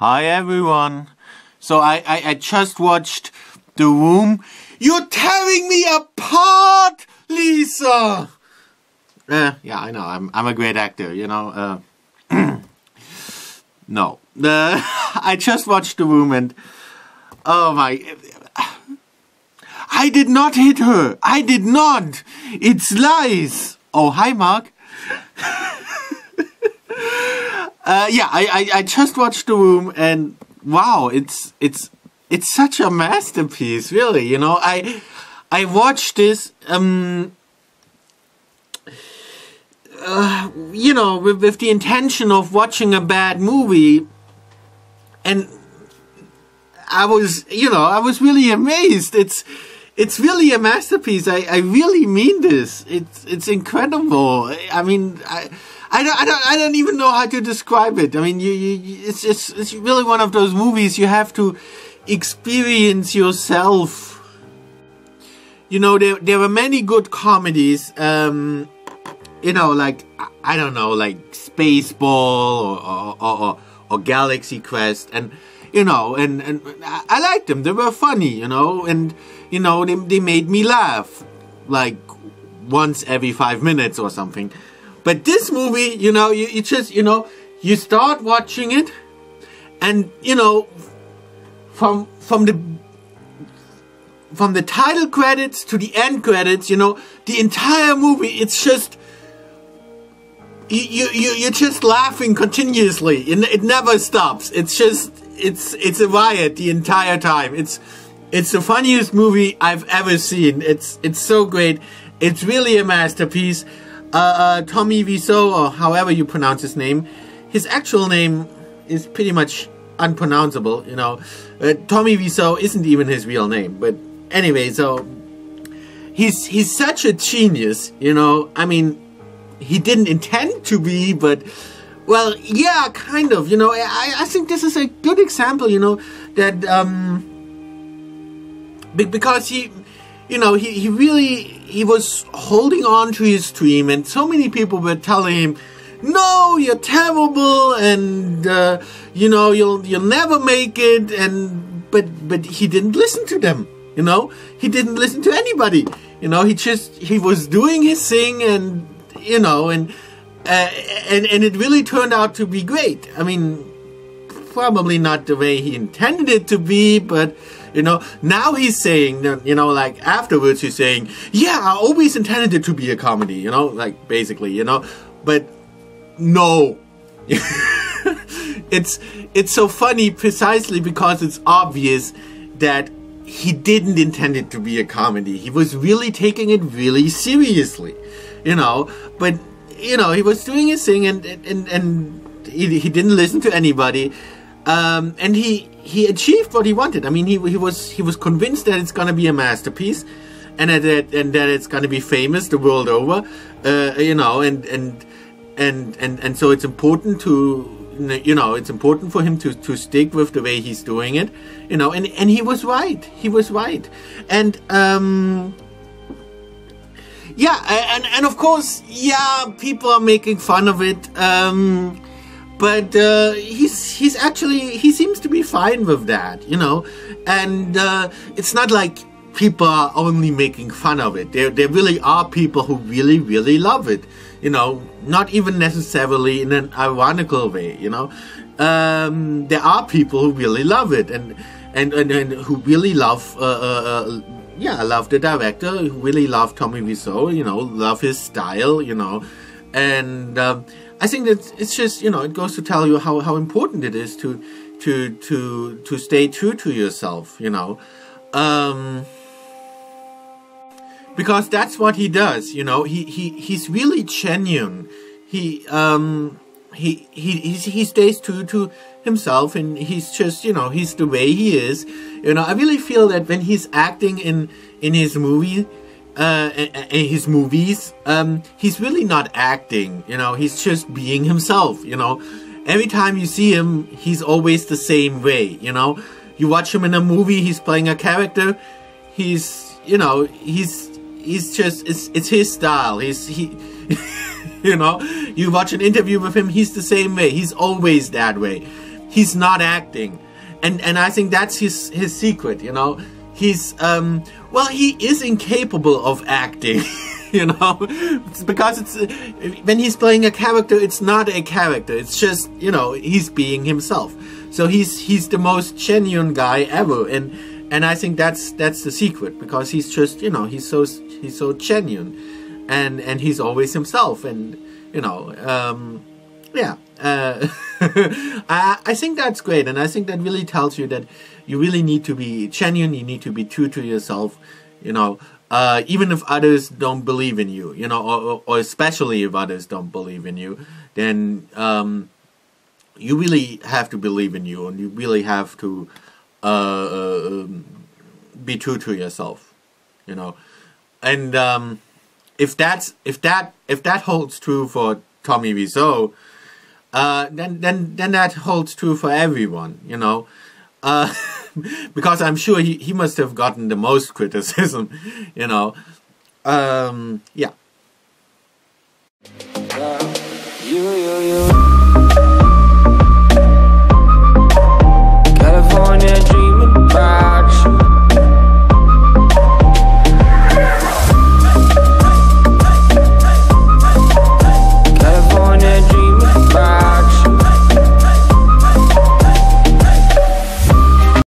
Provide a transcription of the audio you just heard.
Hi everyone. So I, I, I just watched The Room. You're tearing me apart, Lisa! Uh, yeah, I know. I'm, I'm a great actor, you know. Uh, no. Uh, I just watched The Room and... Oh my... I did not hit her. I did not. It's lies. Oh, hi, Mark. Uh, yeah, I, I, I just watched The Room and wow, it's it's it's such a masterpiece, really. You know, I I watched this um uh, you know, with, with the intention of watching a bad movie and I was, you know, I was really amazed. It's it's really a masterpiece. I, I really mean this. It's it's incredible. I mean, I, I don't I don't I don't even know how to describe it. I mean, you, you it's just it's really one of those movies you have to experience yourself. You know, there there were many good comedies. Um, you know, like I don't know, like Spaceball or or, or, or Galaxy Quest, and you know, and and I liked them. They were funny, you know, and you know, they, they made me laugh like once every five minutes or something. But this movie, you know, you, you just, you know, you start watching it and, you know, from, from the, from the title credits to the end credits, you know, the entire movie, it's just, you, you, you're just laughing continuously. It, it never stops. It's just, it's, it's a riot the entire time. It's, it's the funniest movie I've ever seen. It's it's so great. It's really a masterpiece. Uh, uh, Tommy Wiseau, or however you pronounce his name, his actual name is pretty much unpronounceable. You know, uh, Tommy Wiseau isn't even his real name. But anyway, so he's he's such a genius. You know, I mean, he didn't intend to be, but well, yeah, kind of. You know, I I think this is a good example. You know that. um because he you know he, he really he was holding on to his dream and so many people were telling him no you're terrible and uh, you know you'll you'll never make it and but but he didn't listen to them you know? He didn't listen to anybody you know? He just he was doing his thing and you know and uh, and and it really turned out to be great. I mean probably not the way he intended it to be but you know, now he's saying, you know, like afterwards he's saying, yeah, I always intended it to be a comedy, you know, like basically, you know, but no. it's it's so funny precisely because it's obvious that he didn't intend it to be a comedy. He was really taking it really seriously, you know. But you know, he was doing his thing, and and and he, he didn't listen to anybody, um, and he he achieved what he wanted. I mean, he he was he was convinced that it's gonna be a masterpiece, and that and that it's gonna be famous the world over. Uh, you know, and and and and and so it's important to you know it's important for him to to stick with the way he's doing it. You know, and and he was right. He was right, and um. Yeah, and and of course, yeah, people are making fun of it. Um, but uh, he's he's actually he seems to be fine with that, you know, and uh, it's not like people are only making fun of it. There there really are people who really really love it, you know, not even necessarily in an ironical way, you know. Um, there are people who really love it and and and, and who really love. Uh, uh, uh yeah, I love the director. Really love Tommy Wiseau. You know, love his style. You know, and um, I think that it's just you know it goes to tell you how, how important it is to to to to stay true to yourself. You know, um, because that's what he does. You know, he he he's really genuine. He um he he he stays true to himself and he's just you know he's the way he is you know i really feel that when he's acting in in his movie uh, in his movies, um, he's really not acting. You know, he's just being himself. You know, every time you see him, he's always the same way. You know, you watch him in a movie, he's playing a character. He's, you know, he's he's just it's it's his style. He's he. you know, you watch an interview with him, he's the same way. He's always that way. he's not acting, and and I think that's his his secret. You know, he's um well he is incapable of acting. you know? It's because it's when he's playing a character it's not a character. It's just you know he's being himself. So he's he's the most genuine guy ever and and i think that's that's the secret because he's just you know he's so he's so genuine. And and he's always himself and you know um yeah. Uh, I, I think that's great and i think that really tells you that you really need to be genuine you need to be true to yourself you know uh, even if others don't believe in you, you know, or, or especially if others don't believe in you, then um, you really have to believe in you, and you really have to uh, um, be true to yourself, you know, and um, if that's if that if that holds true for Tommy Wiseau, uh, then then then that holds true for everyone, you know. Uh, because I'm sure he, he must have gotten the most criticism, you know. Um, yeah. you, you, you.